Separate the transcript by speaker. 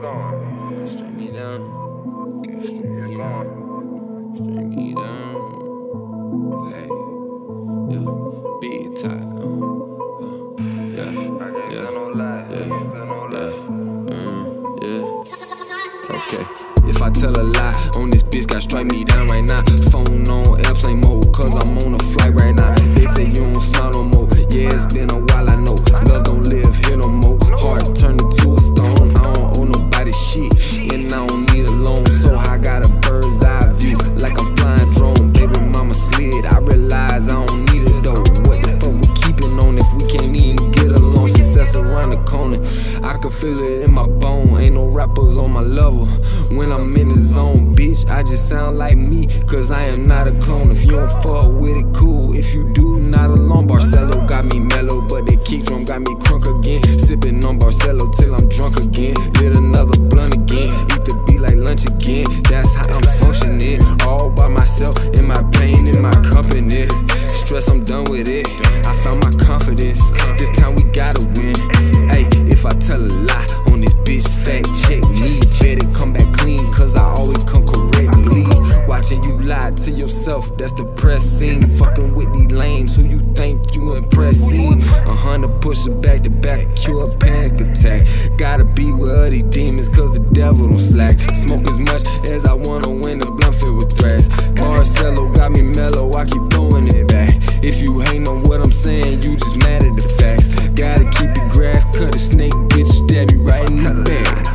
Speaker 1: Still straight me down. Okay, straight me down. Straight me down. Hey, yeah, big time. Uh, uh, yeah, yeah, tell no lie. I yeah, no lie. uh, yeah. Okay. If I tell a lie on this bitch, got strike me down right now. Phone can feel it in my bone. Ain't no rappers on my level. When I'm in the zone, bitch, I just sound like me. Cause I am not a clone. If you don't fuck with it, cool. If you yourself, that's depressing. Fucking with these lames, who you think you impressing? A hundred pushin' back to back, cure a panic attack. Gotta be with these demons, cause the devil don't slack. Smoke as much as I wanna win the blunt filled with threats. Marcelo got me mellow, I keep throwing it back. If you hate on what I'm saying, you just mad at the facts. Gotta keep the grass cut, a snake bitch stab you right in the back.